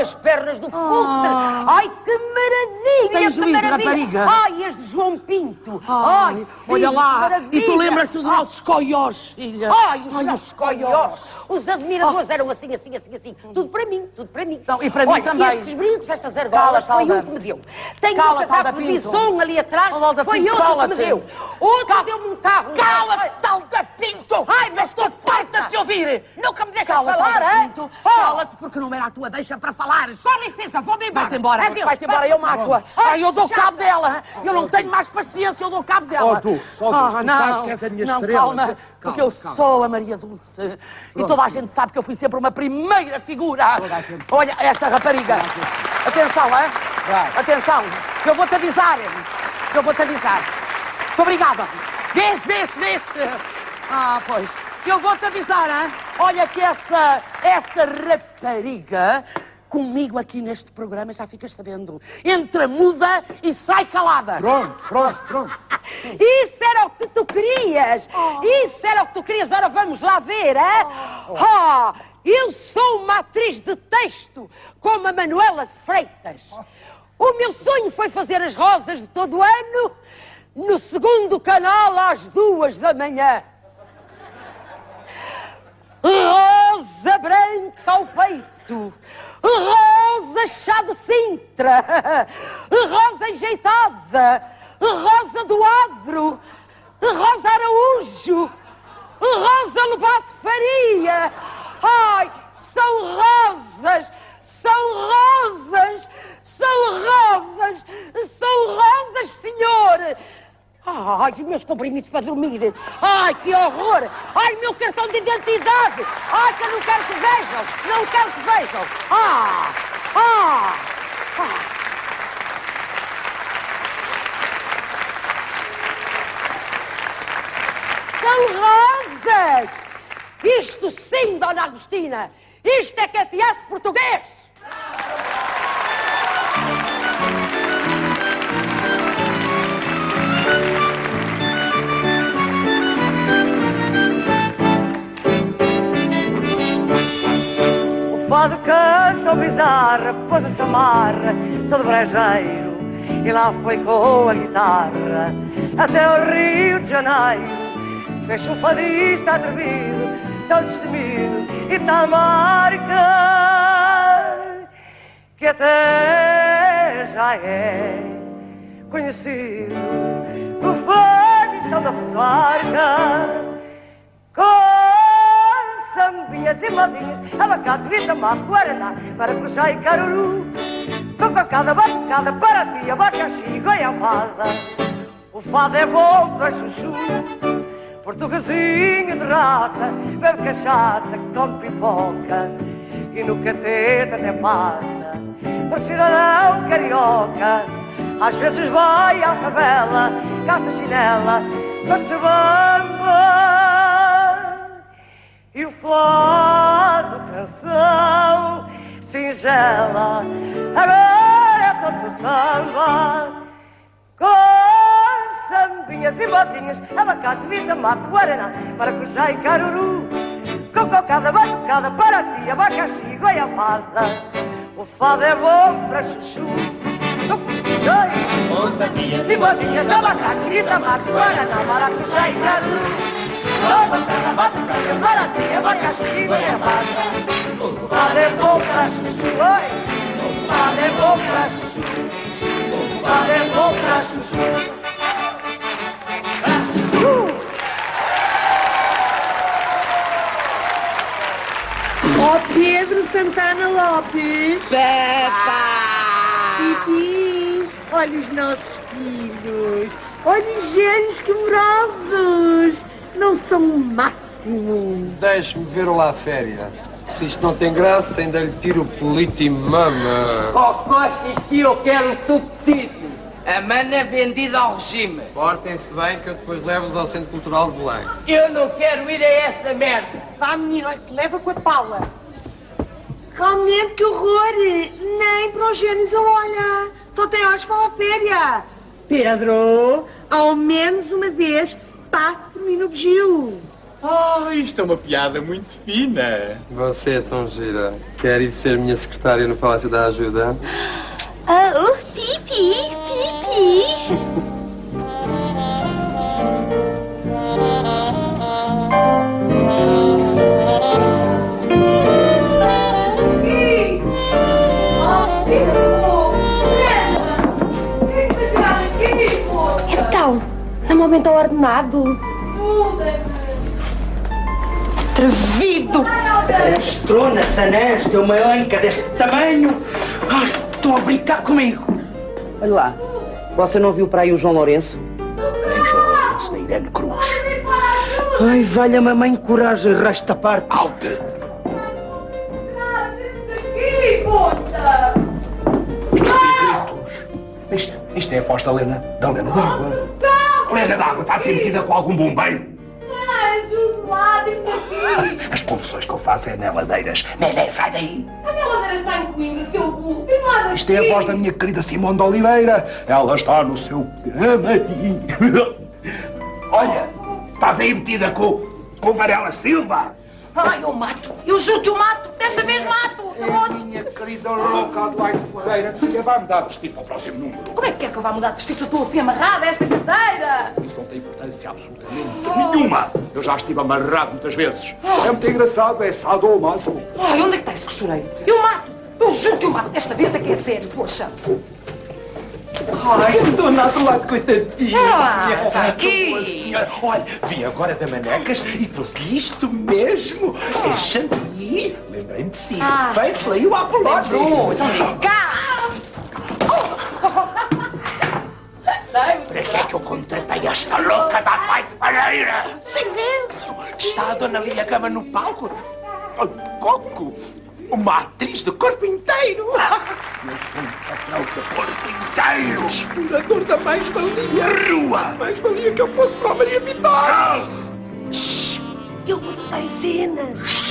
Ai, as pernas do Futre! Ai, que maravilha! Tem juízo, maravilha. rapariga. Ai, as de João Pinto! Ai, sim, olha lá, maravilha. e tu lembras-te dos Ai, nossos coiós, filha? Ai, os Ai, nossos coiós! Os admiradores eram assim, assim, assim, assim. Tudo para mim, tudo para mim. Não, e para mim Olha, também. estes brincos, estas argolas, Cala, foi um que me deu. Tenho Cala, um casaco de bison ali atrás, Oh, foi Pinto, outro que me deu. Outro deu-me um carro. Cala, Talda Pinto! Ai, mas estou farta de te ouvir! Nunca me deixas falar? Pinto! Oh. Cala-te, porque não era a tua deixa para falar! Só licença, vou-me embora. Vai-te embora, Adeus. vai-te embora, eu mato-a! Ai, eu dou cabo dela! Eu não tenho mais paciência, eu dou cabo dela! Oh, oh, Dulce, Ah, tu sabes não, que és a minha não, estrela. calma, Calma, porque eu calma. sou a Maria Dulce. E toda a gente sabe que eu fui sempre uma primeira figura. Toda a gente sabe. Olha, esta rapariga. Atenção, é? Vai. Atenção, eu vou-te avisar. Eu vou-te avisar. Muito obrigada. Vês, vês, vês. Ah, pois. Eu vou-te avisar, hein? Olha que essa, essa rapariga, comigo aqui neste programa, já ficas sabendo, entra muda e sai calada. Pronto, pronto, pronto. Isso era o que tu querias! Isso era o que tu querias! Ora, vamos lá ver, é? Oh, eu sou uma atriz de texto, como a Manuela Freitas. O meu sonho foi fazer as rosas de todo o ano no segundo canal às duas da manhã. Rosa branca ao peito, rosa chá de Sintra, rosa enjeitada, rosa do Avro, rosa Araújo, rosa Lobato Faria. Ai, são rosas, são rosas, são rosas, são rosas, senhor. Ai, meus comprimidos para dormir. Ai, que horror. Ai, meu cartão de identidade. Ai, que eu não quero que vejam. Não quero que vejam. Ah, ah, ah. São rosas. Isto sim, Dona Agostina. Isto é que é teatro português. O fado cansa o bizarra, pôs a chamarra, todo brejeiro, e lá foi com a guitarra até o Rio de Janeiro. Fez um fadista atrevido, tão destemido e tal marca que até já é conhecido. O fadista da Fusarca sambinhas e modinhas, abacate, vita, mato, guaraná, maracujá e caruru, com cocada, batucada, paraty, abacaxi e goiabada. O fado é bom para chuchu, portuguesinho de raça, bebe cachaça com pipoca e no catete até passa. Por cidadão carioca, às vezes vai à favela, caça chinela, todo se bamba. E o fado canção singela Agora é todo samba Com sambinhas e modinhas Abacate, vita, mato, guaraná Maracujá e caruru Com cocada, batucada, paraty, abacaxi e goiabada. O fado é bom para chuchu. Com sambinhas e modinhas Abacate, vita, mato, guaraná Maracujá e caruru É chuchu oi. Chuchu chuchu Ó Pedro Santana Lopes. Pepa! Pipi, olha os nossos filhos. Olha os gênios que morosos. Não são o máximo. Deixe-me ver o lá féria. Se isto não tem graça, ainda lhe tiro o polito e mama. Cocó, xixi, eu quero subsídio. A mana é vendida ao regime. Portem-se bem que eu depois levo-os ao Centro Cultural de Belém. Eu não quero ir a essa merda. Vá, menino, olha, leva com a pala. Realmente, que horror. Nem para os gênios ele olha. Só tem olhos para a féria. Pedro, ao menos uma vez, passe por mim no bugio. Ah, isto é uma piada muito fina. Você é tão gira. Quer ir ser minha secretária no Palácio da Ajuda? Ah, uh, pipi, pipi. não aumentou o ordenado? Atrevido! Estrona, Sanés, teu maianca deste tamanho. Ai, estão a brincar comigo. Olha lá, você não viu para aí o João Lourenço? Nem João Lourenço, nem Irene Cruz. Ai, valha-me a mãe, coragem, resta parte. Alta! Isto, isto é a voz da Lena, da Lena d'Água. Lena d'Água está a ser metida com algum bombeiro. Ajude lá, aqui! As confusões que eu faço é neladeiras. Nené, sai daí! A minha está em Coimbra, seu burro! Tem lá daqui! Isto é a voz da minha querida Simone de Oliveira. Ela está no seu. Olha, estás aí metida com, com Varela Silva. Ai, eu mato! Eu juro que eu mato! Desta vez mato! É a minha querida louca Adelaide Ferreira que vai mudar de vestido para o próximo número. Como é que quer que eu vá mudar de vestido se eu estou assim amarrada a esta cadeira? Isso não tem importância absolutamente nenhuma. Eu já estive amarrado muitas vezes. É muito engraçado, é sadomaso. Ai, onde é que está esse costureiro? Eu mato! Eu juro que eu mato! Desta vez é que é sério, poxa! Ai, dona Adelaide, coitadinha. Ah, está aqui. Olha, vim agora da Manecas e trouxe-lhe isto mesmo. É chantilly. Lembrei-me de si. Ah. Feito pela o Apológio. Lembrou, então cá! Para que é que eu contratei esta louca da Adelaide Ferreira? Silêncio! Está a dona Lia Gama no palco? Coco! Uma atriz de corpo inteiro! Eu sou um papel de corpo inteiro! Explorador da mais-valia! Rua! Mais-valia que eu fosse para a Maria Vitória! Eu vou botar em cena!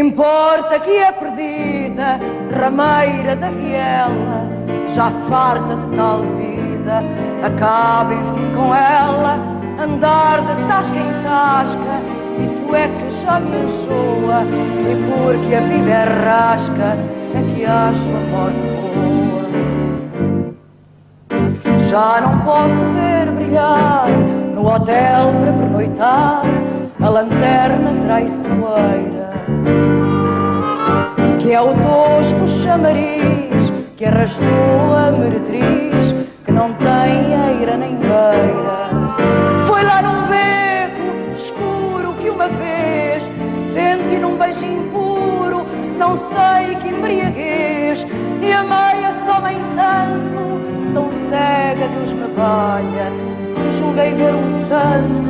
Importa que é perdida, rameira da viela, já farta de tal vida, acaba enfim com ela, andar de tasca em tasca, isso é que já me enjoa, e porque a vida é rasca, é que acho a morte boa. Já não posso ver brilhar no hotel para pernoitar a lanterna traiçoeira que é o tosco chamariz que arrastou a meretriz que não tem eira nem beira. Foi lá num beco escuro que uma vez senti num beijo impuro, não sei que embriaguez, e amei-a só nem tanto, tão cega Deus me valha. Julguei ver um santo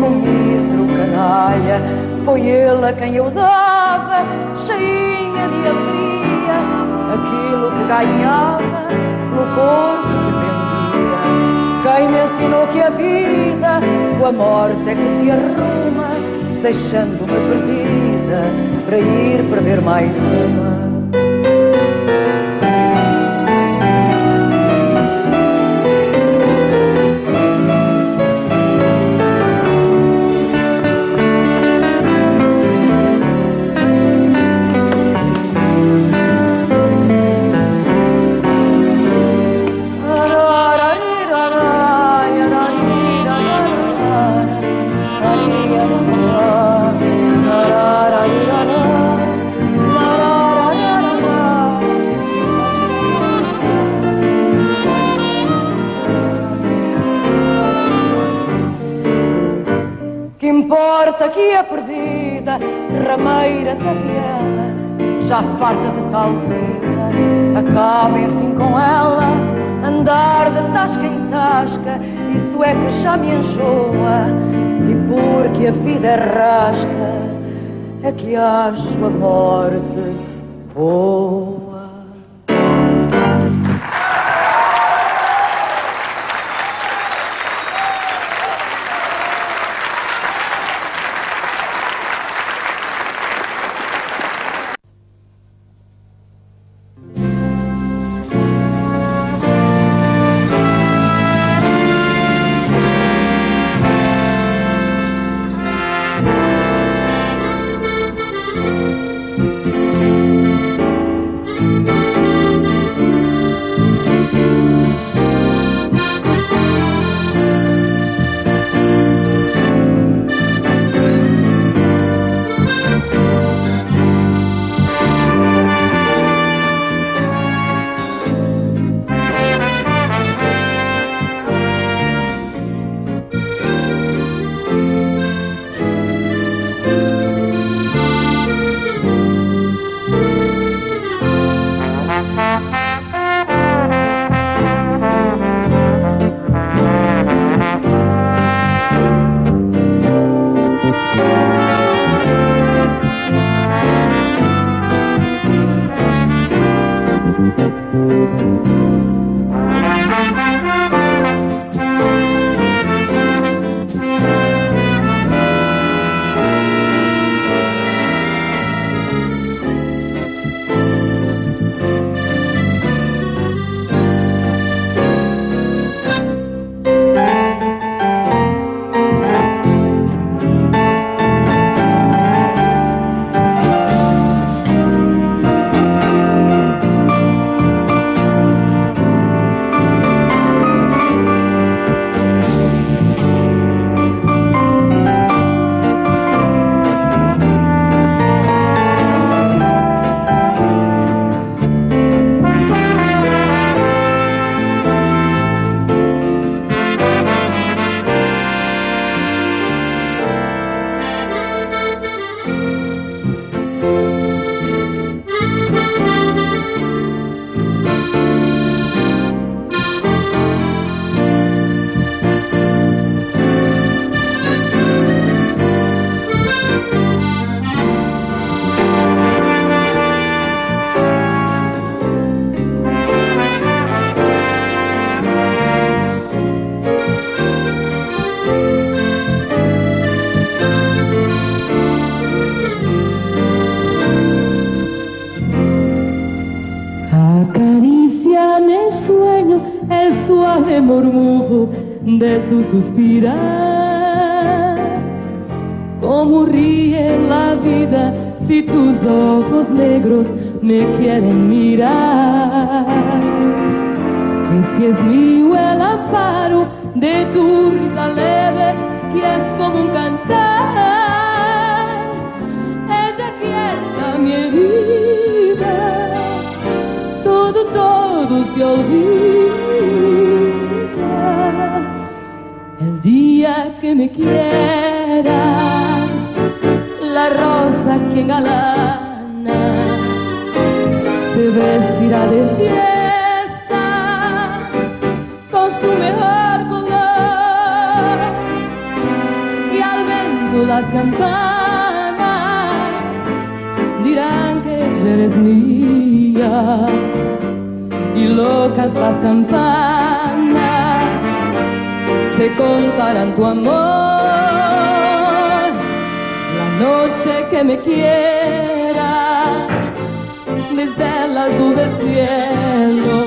num mísero canalha. Foi ele a quem eu dava, cheinha de alegria, aquilo que ganhava no corpo que vendia. Quem me ensinou que a vida com a morte é que se arruma, deixando-me perdida para ir perder mais uma. Importa que é perdida, rameira da viela, já farta de tal vida, acaba enfim com ela, andar de tasca em tasca, isso é que já me enjoa, E porque a vida é rasca, é que acho a morte boa. Acaríciame sueño el suave murmullo de tu suspirar. Como ríe la vida si tus ojos negros me quieren mirar. Que si es mío el amparo de tu risa leve, que es como un cantar. Se olvida. El día que me quieras, la rosa que engalana se vestirá de fiesta con su mejor color y al viento las campanas dirán que eres mía y locas las campanas se contarán tu amor. La noche que me quieras desde el azul del cielo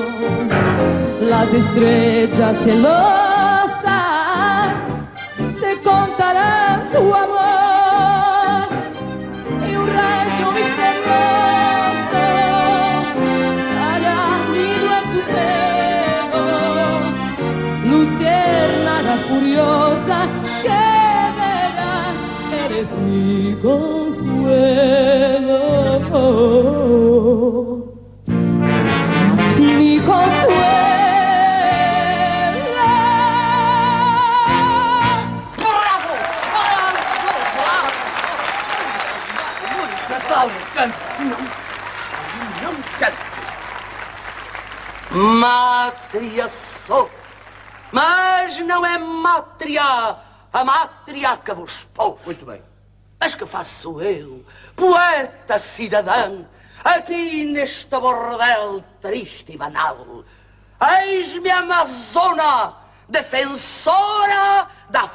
las estrellas celosas Natal, canto. Não, não canto. Mátria sou, mas não é mátria a matriarca vos pôs. Muito bem. Mas que faço eu, poeta cidadã, aqui neste bordel triste e banal? Eis-me Amazona, defensora da